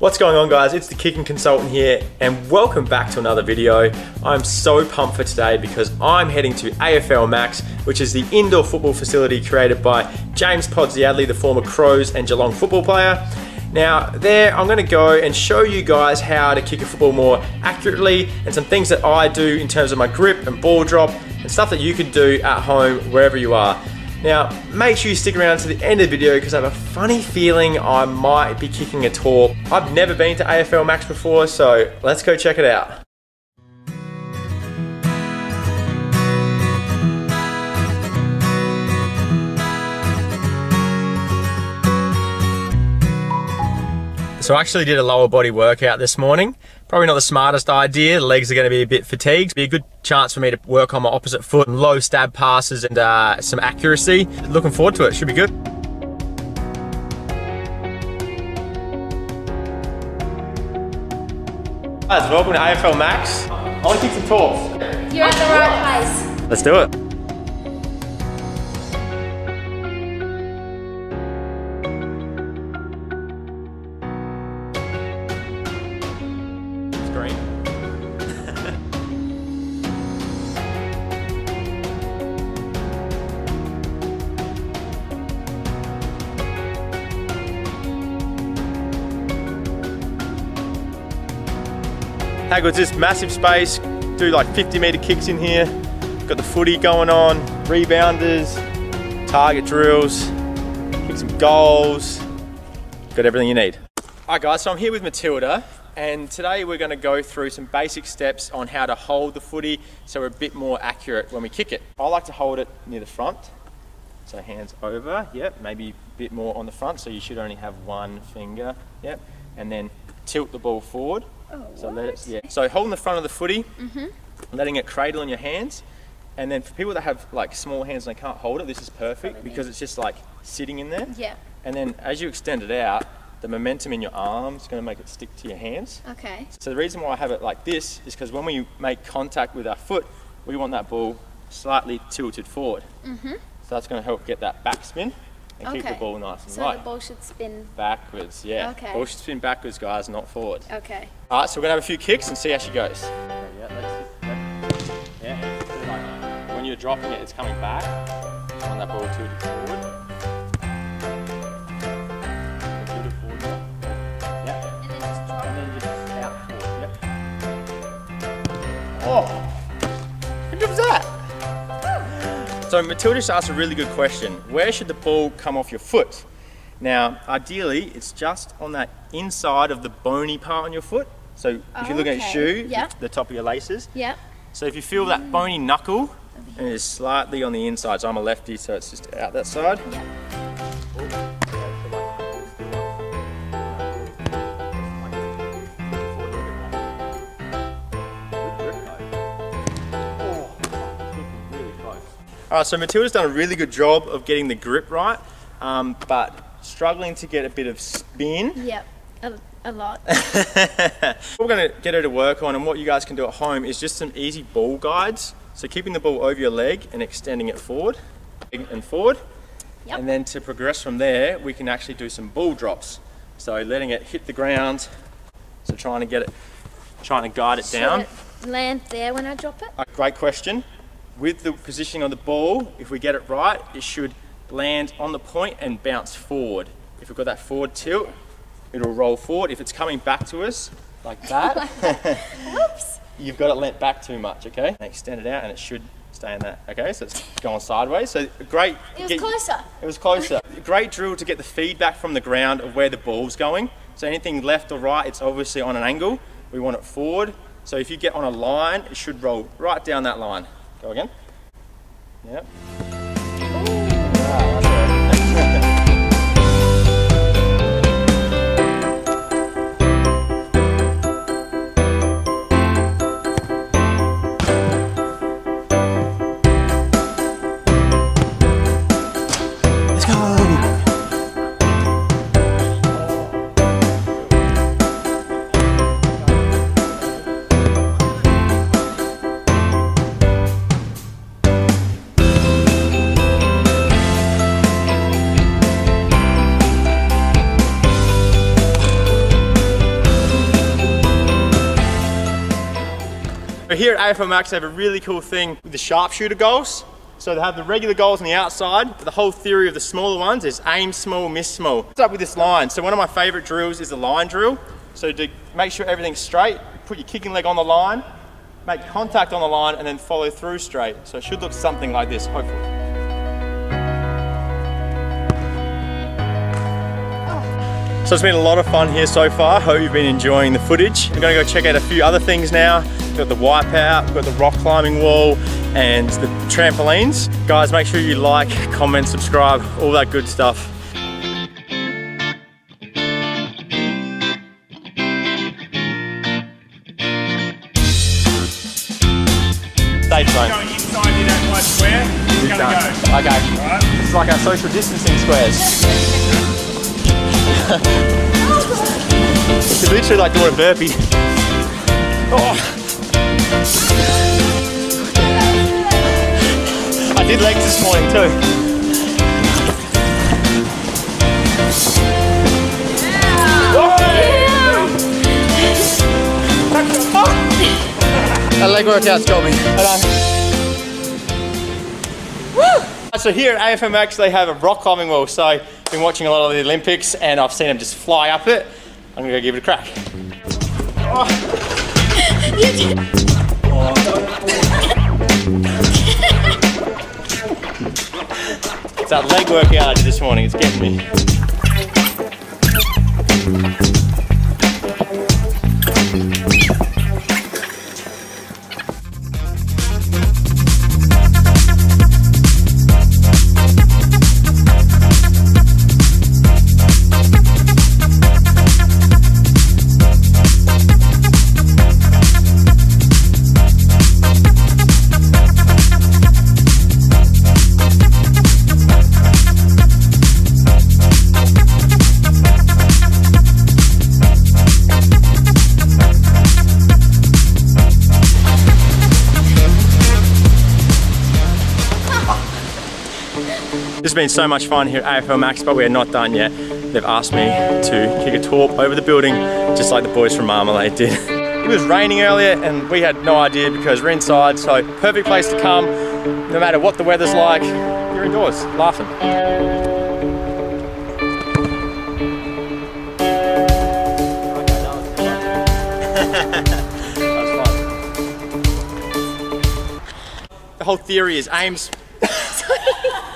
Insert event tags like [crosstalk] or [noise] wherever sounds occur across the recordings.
What's going on guys? It's the Kicking Consultant here and welcome back to another video. I'm so pumped for today because I'm heading to AFL Max, which is the indoor football facility created by James Podsiadly, the former Crows and Geelong football player. Now there, I'm gonna go and show you guys how to kick a football more accurately and some things that I do in terms of my grip and ball drop and stuff that you can do at home wherever you are. Now, make sure you stick around to the end of the video because I have a funny feeling I might be kicking a torp. I've never been to AFL Max before, so let's go check it out. So I actually did a lower body workout this morning. Probably not the smartest idea. The legs are going to be a bit fatigued. Be a good chance for me to work on my opposite foot and low stab passes and uh, some accuracy. Looking forward to it. Should be good. Guys, welcome to AFL Max. I want to kick some torps. You're at the right place. Let's do it. How good's this? Massive space, do like 50 meter kicks in here. Got the footy going on, rebounders, target drills, kick some goals. Got everything you need. All right guys, so I'm here with Matilda and today we're gonna go through some basic steps on how to hold the footy so we're a bit more accurate when we kick it. I like to hold it near the front. So hands over, yep, maybe a bit more on the front so you should only have one finger, yep. And then tilt the ball forward Oh, so let it, yeah. So holding the front of the footy, mm -hmm. letting it cradle in your hands, and then for people that have like small hands and they can't hold it, this is perfect because it's just like sitting in there. Yeah. And then as you extend it out, the momentum in your arms is going to make it stick to your hands. Okay. So the reason why I have it like this is because when we make contact with our foot, we want that ball slightly tilted forward. Mm -hmm. So that's going to help get that backspin and okay. keep the ball nice and so light. So the ball should spin backwards, yeah. Okay. Ball should spin backwards, guys, not forward. Okay. All right, so we're gonna have a few kicks and see how she goes. Yeah, yeah. When you're dropping it, it's coming back. On that ball tilted forward. So Matilda just asked a really good question. Where should the ball come off your foot? Now, ideally, it's just on that inside of the bony part on your foot. So if you're looking at your shoe, yep. the top of your laces. Yeah. So if you feel that bony knuckle, and it's slightly on the inside, so I'm a lefty, so it's just out that side. Yep. All right, so Matilda's done a really good job of getting the grip right, um, but struggling to get a bit of spin. Yep, a, a lot. [laughs] what we're gonna get her to work on and what you guys can do at home is just some easy ball guides. So keeping the ball over your leg and extending it forward and forward. Yep. And then to progress from there, we can actually do some ball drops. So letting it hit the ground, so trying to get it, trying to guide it Should down. It land there when I drop it? A great question with the positioning of the ball, if we get it right, it should land on the point and bounce forward. If we've got that forward tilt, it'll roll forward. If it's coming back to us like that, [laughs] you've got it lent back too much, okay? And extend it out and it should stay in that, okay? So it's going sideways. So great. It was get, closer. It was closer. great drill to get the feedback from the ground of where the ball's going. So anything left or right, it's obviously on an angle. We want it forward. So if you get on a line, it should roll right down that line. Go again. Yep. Here at AFL Max, they have a really cool thing with the sharpshooter goals. So they have the regular goals on the outside, but the whole theory of the smaller ones is aim small, miss small. What's up with this line? So one of my favorite drills is the line drill. So to make sure everything's straight, put your kicking leg on the line, make contact on the line, and then follow through straight. So it should look something like this, hopefully. So it's been a lot of fun here so far. Hope you've been enjoying the footage. I'm gonna go check out a few other things now. We've got the wipeout, we've got the rock climbing wall, and the trampolines. Guys, make sure you like, comment, subscribe, all that good stuff. Safe zone. Go inside in that white square. It's gonna go. Okay. Alright. It's like our social distancing squares. [laughs] it's literally like doing a burpee. Oh. I did legs this morning too. That leg workout's got me. So here at AFL Max they have a rock climbing wall. So I've been watching a lot of the Olympics and I've seen them just fly up it. I'm gonna go give it a crack. [laughs] It's that leg workout this morning, it's getting me. This has been so much fun here at AFL Max, but we're not done yet. They've asked me to kick a torp over the building, just like the boys from Marmalade did. [laughs] It was raining earlier and we had no idea because we're inside, so perfect place to come. No matter what the weather's like, you're indoors, laughing. [laughs] The whole theory is aims [laughs]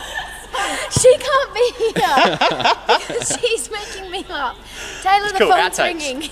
She can't be here. [laughs] she's making me up. Taylor, the cool, phone's ringing.